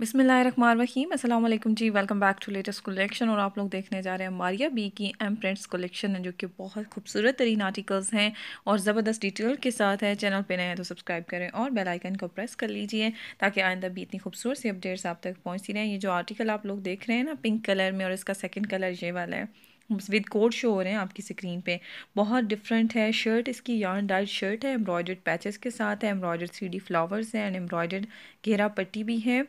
बिसमीम अल्लाम जी welcome back to latest collection और आप लोग देखने जा रहे हैं मारिया बी की एम प्रिंट्स कलेक्शन है, जो कि बहुत खूबसूरत तरीन आर्टिकल्स हैं और ज़बरदस्त डिटेल के साथ है। चैनल पे नए हैं तो सब्सक्राइब करें और बेल आइकन को प्रेस कर लीजिए ताकि आइंदा भी इतनी खूबसूरत सी अपडेट्स आप तक पहुँचती रहें। ये जो आर्टिकल आप लोग देख रहे हैं ना पिंक कलर में और इसका सेकेंड कलर ये वाला है। विद कोड शो हो रहे हैं आपकी स्क्रीन पे। बहुत डिफरेंट है शर्ट इसकी यार्न डाइट शर्ट है एम्ब्रॉयडर्ड पैचेस के साथ है एम्ब्रॉयडर्ड थ्री फ्लावर्स हैं एंड एम्ब्रॉयडर्ड घेरा पट्टी भी है।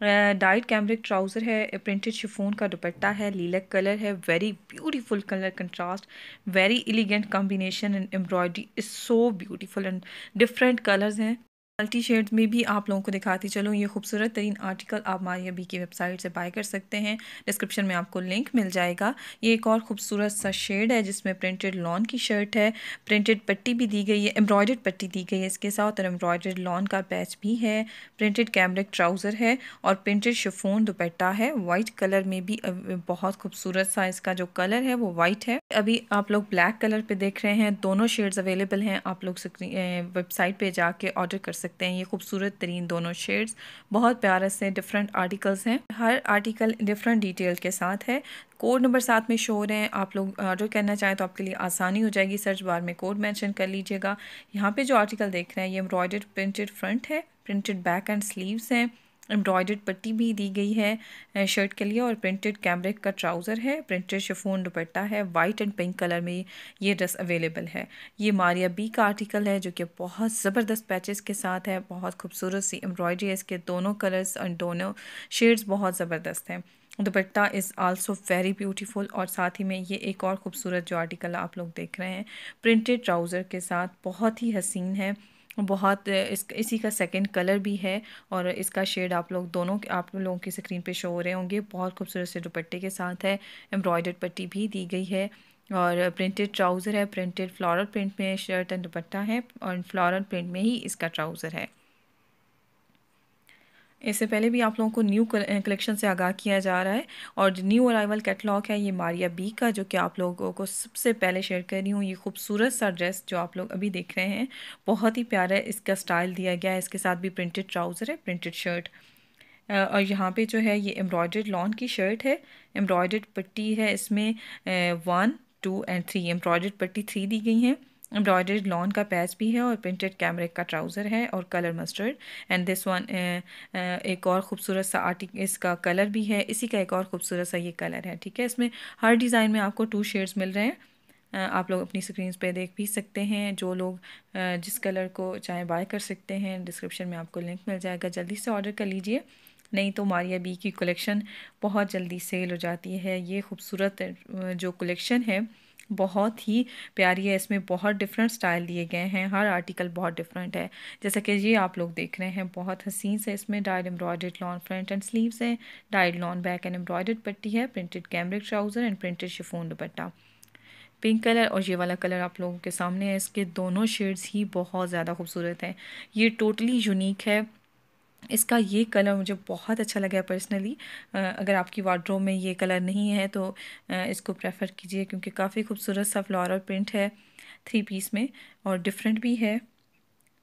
डाइट कैमरिक ट्राउज़र है प्रिंटेड शिफोन का दुपट्टा है लीलक कलर है very beautiful colour contrast very elegant combination and embroidery is so beautiful and different colours हैं। मल्टी शेड्स में भी आप लोगों को दिखाती चलो, ये खूबसूरत तरीन आर्टिकल आप मारिया बी की वेबसाइट से बाय कर सकते हैं। डिस्क्रिप्शन में आपको लिंक मिल जाएगा। ये एक और खूबसूरत सा शेड है, जिसमें प्रिंटेड लॉन की शर्ट है। प्रिंटेड पट्टी भी दी गई है एम्ब्रॉयडर्ड पट्टी दी गई है इसके साथ और एम्ब्रॉयडर्ड लॉन का पैच भी है। प्रिंटेड कैमरिक ट्राउज़र है और प्रिंटेड शिफोन दुपट्टा है। वाइट कलर में भी बहुत खूबसूरत सा इसका जो कलर है वो वाइट है। अभी आप लोग ब्लैक कलर पे देख रहे हैं, दोनों शेड्स अवेलेबल हैं। आप लोग वेबसाइट पे जाके ऑर्डर कर सकते सकते हैं। ये खूबसूरत तरीन दोनों शेड्स बहुत प्यारे से डिफरेंट आर्टिकल्स हैं। हर आर्टिकल डिफरेंट डिटेल के साथ है। कोड नंबर साथ में शो हो रहे हैं। आप लोग ऑर्डर करना चाहें तो आपके लिए आसानी हो जाएगी। सर्च बार में कोड मेंशन कर लीजिएगा। यहाँ पे जो आर्टिकल देख रहे हैं, ये एम्ब्रॉयडर्ड प्रिंटेड फ्रंट है प्रिंटेड बैक एंड स्लीव्स हैं। एम्ब्रॉयडर्ड पट्टी भी दी गई है शर्ट के लिए और प्रिंटेड कैमरिक का ट्राउज़र है। प्रिंटेड शिफोन दुपट्टा है वाइट एंड पिंक कलर में ये ड्रेस अवेलेबल है। ये मारिया बी का आर्टिकल है, जो कि बहुत ज़बरदस्त पैचेस के साथ है, बहुत खूबसूरत सी एम्ब्रॉयडरी है, इसके दोनों कलर्स और दोनों शेड्स बहुत ज़बरदस्त हैं। Dupatta is also very beautiful और साथ ही में ये एक और ख़ूबसूरत जो आर्टिकल आप लोग देख रहे हैं, प्रिंटेड ट्राउज़र के साथ बहुत ही हसीन है। बहुत इस, इसी का सेकंड कलर भी है और इसका शेड आप लोग दोनों, आप लोगों की स्क्रीन पे शो हो रहे होंगे। बहुत खूबसूरत से दुपट्टे के साथ है। एम्ब्रॉयडर्ड पट्टी भी दी गई है और प्रिंटेड ट्राउज़र है। प्रिंटेड फ्लोरल प्रिंट में शर्ट एंड दुपट्टा है और फ्लोरल प्रिंट में ही इसका ट्राउज़र है। इससे पहले भी आप लोगों को न्यू कलेक्शन से आगाह किया जा रहा है और न्यू अराइवल कैटलॉग है, ये मारिया बी का, जो कि आप लोगों को सबसे पहले शेयर कर रही हूँ, ये खूबसूरत सा ड्रेस जो आप लोग अभी देख रहे हैं, बहुत ही प्यारा है इसका स्टाइल दिया गया है। इसके साथ भी प्रिंटेड ट्राउज़र है प्रिंटेड शर्ट और यहाँ पे जो है, ये एम्ब्रॉयडर्ड लॉन की शर्ट है। एम्ब्रॉयडर्ड पट्टी है, इसमें one two and three embroidered पट्टी थ्री दी गई हैं। एम्ब्रॉयडर्ड लॉन का पैच भी है और प्रिंटेड कैमरिक का ट्राउज़र है और colour mustard and this one एक और ख़ूबसूरत सा आर्टिक इसका कलर भी है. इसी का एक और ख़ूबसूरत सा ये कलर है, ठीक है? इसमें हर डिज़ाइन में आपको टू शेड्स मिल रहे हैं. आप लोग अपनी स्क्रीन पे देख भी सकते हैं. जो लोग जिस कलर को चाहे बाय कर सकते हैं डिस्क्रिप्शन में आपको लिंक मिल जाएगा. जल्दी से ऑर्डर कर लीजिए. नहीं तो मारिया बी की कलेक्शन बहुत जल्दी सेल हो जाती है. ये खूबसूरत जो कलेक्शन है बहुत ही प्यारी है, इसमें बहुत डिफरेंट स्टाइल दिए गए हैं, हर आर्टिकल बहुत डिफरेंट है। जैसा कि ये आप लोग देख रहे हैं, बहुत हसीन से इसमें dyed embroidered lawn front and sleeves हैं dyed lawn back and embroidered पट्टी है printed cambric trouser and printed chiffon dupatta. Pink colour और ये वाला कलर आप लोगों के सामने है, इसके दोनों शेड्स ही बहुत ज़्यादा खूबसूरत हैं। ये टोटली यूनिक है। इसका ये कलर मुझे बहुत अच्छा लगा पर्सनली अगर आपकी वार्ड्रोब में ये कलर नहीं है तो इसको प्रेफर कीजिए क्योंकि काफ़ी खूबसूरत सा फ्लोरल प्रिंट है थ्री पीस में और डिफरेंट भी है।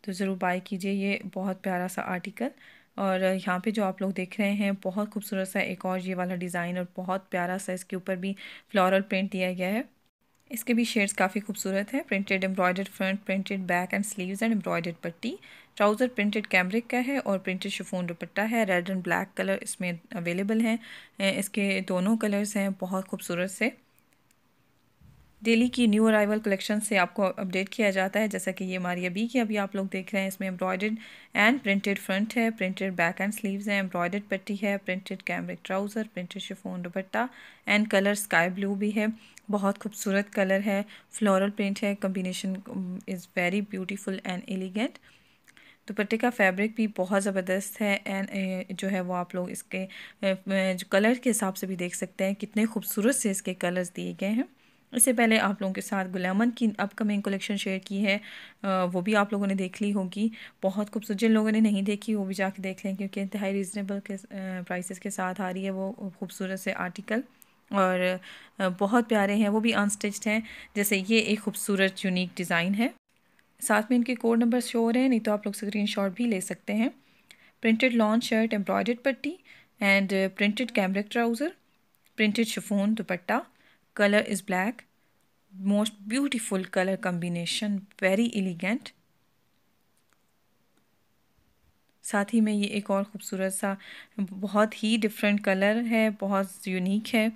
तो ज़रूर बाय कीजिए ये बहुत प्यारा सा आर्टिकल और यहाँ पे जो आप लोग देख रहे हैं, बहुत खूबसूरत सा एक और ये वाला डिज़ाइन और बहुत प्यारा सा इसके ऊपर भी फ्लोरल प्रिंट दिया गया है। इसके भी शेड्स काफ़ी खूबसूरत हैं। Printed embroidered front printed back and sleeves and embroidered पट्टी। ट्राउज़र प्रिंटेड कैमरिक का है और प्रिंटेड शिफोन दुपट्टा है। रेड एंड ब्लैक कलर इसमें अवेलेबल हैं। इसके दोनों कलर्स हैं, बहुत खूबसूरत से। डेली की न्यू अराइवल कलेक्शन से आपको अपडेट किया जाता है, जैसा कि ये मारिया बी की अभी आप लोग देख रहे हैं। इसमें एम्ब्रॉयडर्ड एंड प्रिंटेड फ्रंट है प्रिंटेड बैक एंड स्लीव्स हैं एम्ब्रॉयडर्ड पट्टी है printed cambric trouser printed chiffon dupatta and colour sky blue भी है। बहुत खूबसूरत कलर है फ्लोरल प्रिंट है combination is very beautiful and elegant दुपट्टे का फैब्रिक भी बहुत ज़बरदस्त है एंड जो है वो आप लोग इसके जो कलर के हिसाब से भी देख सकते हैं, कितने खूबसूरत से इसके कलर्स दिए गए हैं। इससे पहले आप लोगों के साथ गुलामन की अपकमिंग कलेक्शन शेयर की है वो भी आप लोगों ने देख ली होगी। बहुत खूबसूरत, जिन लोगों ने नहीं देखी वो भी जाके देख लें, क्योंकि इंतहाई रीज़नेबल के प्राइसेस के साथ आ रही है वो खूबसूरत से आर्टिकल और बहुत प्यारे हैं, वो भी अनस्टिच्ड हैं, जैसे ये एक खूबसूरत यूनिक डिज़ाइन है। साथ में इनके कोड नंबर शो हो रहे हैं, नहीं तो आप लोग स्क्रीन भी ले सकते हैं। प्रिंटेड लॉन शर्ट एम्ब्रॉयडर्ड पट्टी and printed cambric trouser printed chiffon dupatta colour is black most beautiful colour combination very elegant साथ ही में ये एक और ख़ूबसूरत सा, बहुत ही डिफरेंट कलर है, बहुत यूनिक है।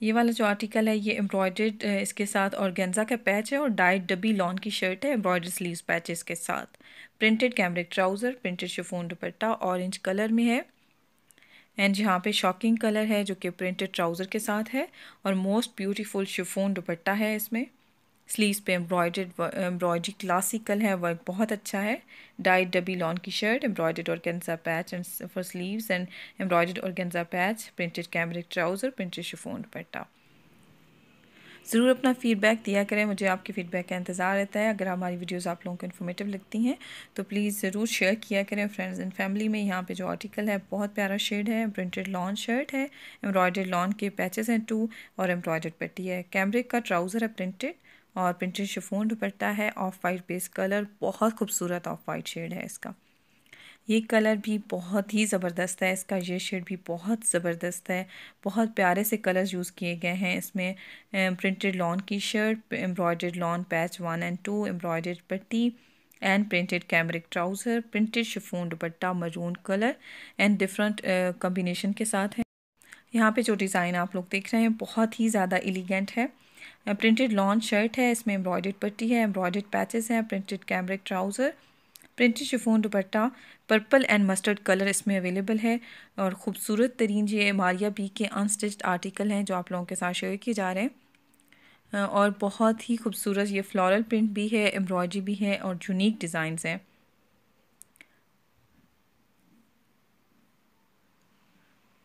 ये वाला जो आर्टिकल है, ये एम्ब्रॉयड इसके साथ और गेंजा का पैच है और डाइट डबी लॉन की शर्ट है एम्ब्रॉयड स्लीव्स पैच इसके साथ। Printed cambric trouser printed chiffon dupatta orange colour में है। एंड यहाँ पे शॉकिंग कलर है जो कि प्रिंटेड ट्राउज़र के साथ है और मोस्ट ब्यूटीफुल शिफोन दुपट्टा है इसमें। स्लीव्स पे एम्ब्रॉयड एम्ब्रॉयडरी क्लासिकल है वर्क बहुत अच्छा है। डाइट डबी लॉन की शर्ट एम्ब्रॉयड और organza patch and for sleeves and embroidered और organza patch printed cambric trouser printed chiffon dupatta. ज़रूर अपना फ़ीडबैक दिया करें। मुझे आपके फ़ीडबैक का इंतज़ार रहता है। अगर हमारी वीडियोस आप लोगों को इन्फॉर्मेटिव लगती हैं तो प्लीज़ ज़रूर शेयर किया करें फ्रेंड्स एंड फैमिली में। यहाँ पे जो आर्टिकल है, बहुत प्यारा शेड है। प्रिंटेड लॉन शर्ट है एम्ब्रॉयडर्ड लॉन के पैचेस हैं टू और एम्ब्रॉयडर्ड पट्टी है। कैमरिक का ट्राउज़र है प्रिंटेड और प्रिंटेड शिफोन दुपट्टा है। ऑफ़ वाइट बेस कलर बहुत खूबसूरत ऑफ़ वाइट शेड है इसका। ये कलर भी बहुत ही ज़बरदस्त है, इसका ये शेड भी बहुत ज़बरदस्त है। बहुत प्यारे से कलर्स यूज़ किए गए हैं इसमें। प्रिंटेड लॉन की shirt embroidered lawn patch one and two embroidered पट्टी and printed cambric trouser printed chiffon dupatta maroon colour and different combination के साथ है। यहाँ पे जो डिज़ाइन आप लोग देख रहे हैं, बहुत ही ज़्यादा एलिगेंट है। प्रिंटेड लॉन शर्ट है, इसमें एम्ब्रॉयडर्ड पट्टी है एम्ब्रॉयडर्ड पैचेस हैं printed cambric trouser printed chiffon dupatta, purple and mustard colour इसमें अवेलेबल है और ख़ूबसूरत तरीन ये मारिया बी के अनस्टिच्ड आर्टिकल हैं जो आप लोगों के साथ शेयर किए जा रहे हैं। और बहुत ही खूबसूरत ये फ्लोरल प्रिंट भी है, एम्ब्रॉयडरी भी है और यूनिक डिज़ाइंस हैं।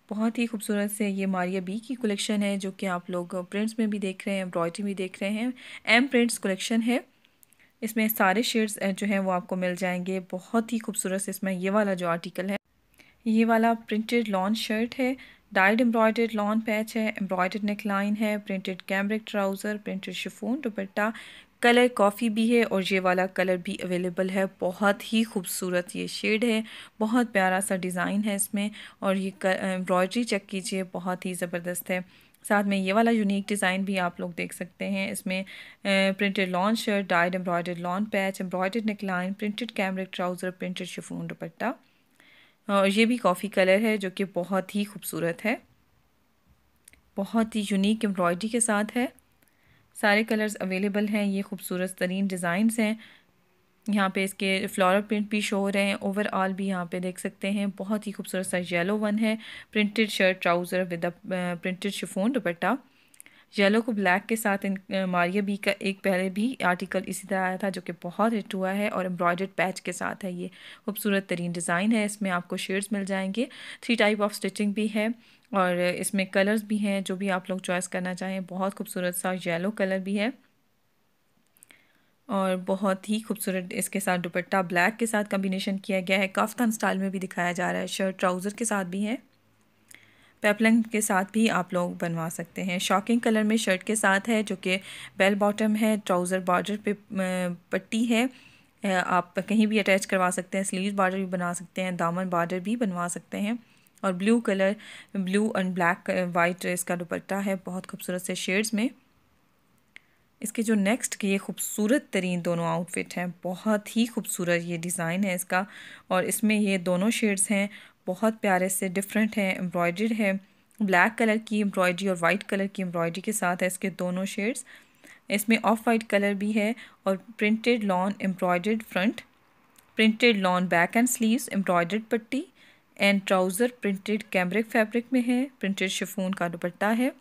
बहुत ही खूबसूरत से ये मारिया बी की कलेक्शन है जो कि आप लोग प्रिंट्स में भी देख रहे हैं, एम्ब्रॉयडरी भी देख रहे हैं। एम प्रिंट्स कलेक्शन है। इसमें सारे शेड्स जो हैं वो आपको मिल जाएँगे। बहुत ही खूबसूरत इसमें ये वाला जो आर्टिकल है, ये वाला प्रिंटेड लॉन शर्ट है डाइड एम्ब्रॉयडर्ड लॉन पैच है एम्ब्रॉयडर्ड नेक लाइन है printed cambric trouser printed chiffon dupatta colour coffee भी है और ये वाला कलर भी अवेलेबल है। बहुत ही खूबसूरत ये शेड है, बहुत प्यारा सा डिज़ाइन है इसमें और ये एम्ब्रॉयडरी चेक कीजिए, बहुत ही ज़बरदस्त है। साथ में ये वाला यूनिक डिज़ाइन भी आप लोग देख सकते हैं। इसमें printed lawn shirt dyed embroidered lawn patch embroidered neckline printed cambric trouser printed chiffon dupatta. और ये भी कॉफ़ी कलर है, जो कि बहुत ही खूबसूरत है। बहुत ही यूनिक एम्ब्रॉयडरी के साथ है। सारे कलर्स अवेलेबल हैं, ये खूबसूरत तरीन डिज़ाइंस हैं। यहाँ पे इसके फ्लोरल प्रिंट भी शो हो रहे हैं। ओवरऑल भी यहाँ पे देख सकते हैं, बहुत ही खूबसूरत सा येलो वन है। Printed shirt trouser with printed chiffon dupatta. Yellow को ब्लैक के साथ इन मारिया बी का एक पहले भी आर्टिकल इसी तरह आया था, जो कि बहुत हिट हुआ है और एम्ब्रॉयडर्ड पैच के साथ है ये। खूबसूरत तरीन डिज़ाइन है, इसमें आपको शेड्स मिल जाएँगे। थ्री टाइप ऑफ़ स्टिचिंग भी है और इसमें कलर्स भी हैं, जो भी आप लोग चॉइस करना चाहें, बहुत खूबसूरत सा येलो कलर भी है। और बहुत ही खूबसूरत इसके साथ दुपट्टा ब्लैक के साथ कम्बिनेशन किया गया है। काफ्तान स्टाइल में भी दिखाया जा रहा है। शर्ट ट्राउज़र के साथ भी है। पेपलिंग के साथ भी आप लोग बनवा सकते हैं। शॉकिंग कलर में शर्ट के साथ है, जो कि बेल बॉटम है ट्राउज़र बॉर्डर पे पट्टी है। आप कहीं भी अटैच करवा सकते हैं स्लीव बॉर्डर भी बना सकते हैं, दामन बॉर्डर भी बनवा सकते हैं। और blue colour blue and black white इसका दुपट्टा है, बहुत खूबसूरत से शेड्स में। इसके जो नेक्स्ट के ये खूबसूरत तरीन दोनों आउटफिट हैं, बहुत ही खूबसूरत ये डिज़ाइन है इसका और इसमें ये दोनों शेड्स हैं, बहुत प्यारे से डिफरेंट हैं एम्ब्रॉयड है ब्लैक कलर की एम्ब्रॉयडरी और वाइट कलर की एम्ब्रॉयडरी के साथ है इसके दोनों शेड्स इसमें ऑफ़ वाइट कलर भी है और printed lawn embroidered front printed lawn back and sleeves embroidered पट्टी and trouser printed cambric fabric में है प्रिंटेड शिफोन का दुपट्टा है।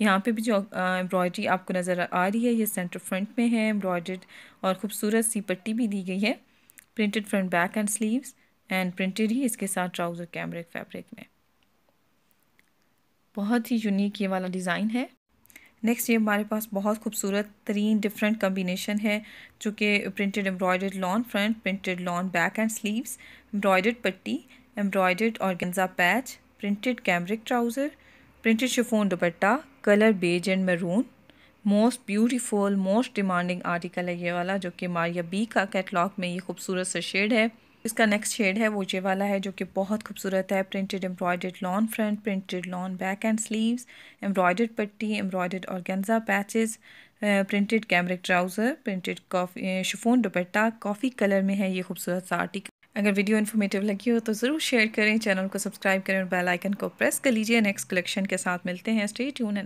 यहाँ पे भी जो एम्ब्रॉयडरी आपको नज़र आ रही है, ये सेंटर फ्रंट में है एम्ब्रॉयड और ख़ूबसूरत सी पट्टी भी दी गई है। Printed front back and sleeves and printed ही इसके साथ ट्राउज़र कैमरिक फैब्रिक में। बहुत ही यूनिक ये वाला डिज़ाइन है। नेक्स्ट ये हमारे पास बहुत खूबसूरत तरीन डिफरेंट कम्बिनेशन है, जो कि printed embroidered lawn front printed lawn back and sleeves embroidered पट्टी एम्ब्रॉयड और organza patch printed cambric trouser printed chiffon dupatta colour beige and maroon, most beautiful, most demanding article है ये वाला, जो कि मारिया बी का कैटलॉग में ये खूबसूरत सा शेड है। इसका नेक्स्ट शेड है, वो ये वाला है, जो कि बहुत खूबसूरत है printed embroidered lawn front printed lawn back and sleeves embroidered पट्टी embroidered organza patches printed cambric trouser printed coffee chiffon dupatta coffee colour में है ये खूबसूरत सा आर्टिकल अगर वीडियो इन्फॉर्मेटिव लगी हो तो ज़रूर शेयर करें चैनल को सब्सक्राइब करें और बेल आइकन को प्रेस कर लीजिए। नेक्स्ट कलेक्शन के साथ मिलते हैं स्टे ट्यून